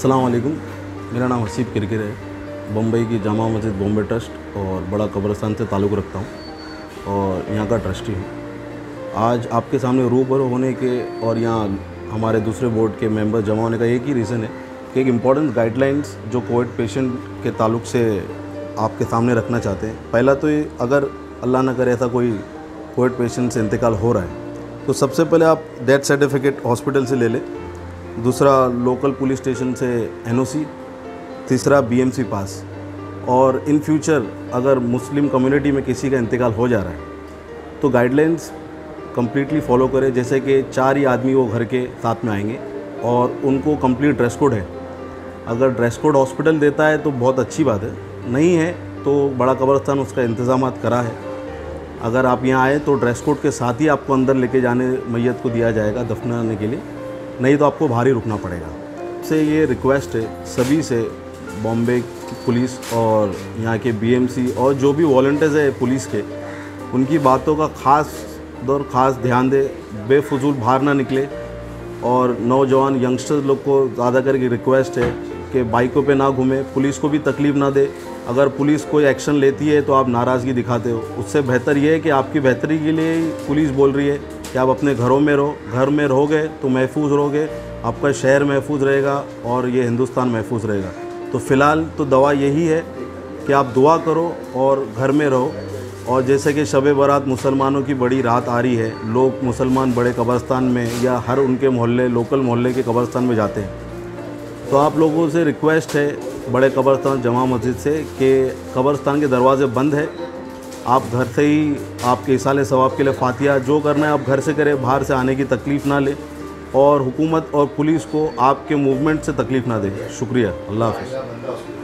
अस्सलाम वालेकुम। मेरा नाम हसीब किरकिर है। बम्बई की जामा मस्जिद बॉम्बे ट्रस्ट और बड़ा कब्रस्तान से ताल्लुक़ रखता हूँ और यहाँ का ट्रस्टी हूँ। आज आपके सामने रूबरू होने के और यहाँ हमारे दूसरे बोर्ड के मेंबर जमा होने का एक ही रीज़न है कि एक इंपॉर्टेंट गाइडलाइंस जो कोविड पेशेंट के ताल्लुक से आपके सामने रखना चाहते हैं। पहला तो ये, अगर अल्लाह ना करे ऐसा कोई कोविड पेशेंट से इंतकाल हो रहा है तो सबसे पहले आप डेथ सर्टिफिकेट हॉस्पिटल से ले लें। दूसरा लोकल पुलिस स्टेशन से एनओसी तीसरा बीएमसी पास। और इन फ्यूचर अगर मुस्लिम कम्युनिटी में किसी का इंतकाल हो जा रहा है तो गाइडलाइंस कम्प्लीटली फॉलो करें। जैसे कि चार ही आदमी वो घर के साथ में आएँगे और उनको कंप्लीट ड्रेस कोड है। अगर ड्रेस कोड हॉस्पिटल देता है तो बहुत अच्छी बात है। नहीं है तो बड़ा कब्रस्तान उसका इंतज़ाम करा है। अगर आप यहाँ आए तो ड्रेस कोड के साथ ही आपको अंदर लेके जाने, मैयत को दिया जाएगा दफनाने के लिए। नहीं तो आपको बाहर ही रुकना पड़ेगा। से ये रिक्वेस्ट है, सभी से, बॉम्बे पुलिस और यहाँ के बीएमसी और जो भी वॉल्टियर्स है पुलिस के, उनकी बातों का खास दौर, खास ध्यान दे, बेफजूल बाहर ना निकले। और नौजवान यंगस्टर्स लोग को ज़्यादा करके रिक्वेस्ट है कि बाइकों पे ना घूमें, पुलिस को भी तकलीफ़ ना दे। अगर पुलिस कोई एक्शन लेती है तो आप नाराज़गी दिखाते हो। उससे बेहतर ये है कि आपकी बेहतरी के लिए पुलिस बोल रही है। कि आप अपने घरों में रहो घर में रहोगे तो महफूज रहोगे आपका शहर महफूज रहेगा और ये हिंदुस्तान महफूज रहेगा। तो फ़िलहाल तो दवा यही है कि आप दुआ करो और घर में रहो। और जैसे कि शब बारात मुसलमानों की बड़ी रात आ रही है, लोग मुसलमान बड़े कब्रस्तान में या हर उनके मोहल्ले, लोकल मोहल्ले के कब्रस्तान में जाते हैं। तो आप लोगों से रिक्वेस्ट है बड़े कब्रस्तान जमा मस्जिद से कि कब्रस्तान के दरवाज़े बंद है। आप घर से ही आपके इसाले सवाब के लिए फातिया, जो करना है आप घर से करें, बाहर से आने की तकलीफ़ ना लें और हुकूमत और पुलिस को आपके मूवमेंट से तकलीफ़ ना दें। शुक्रिया। अल्लाह हाफ़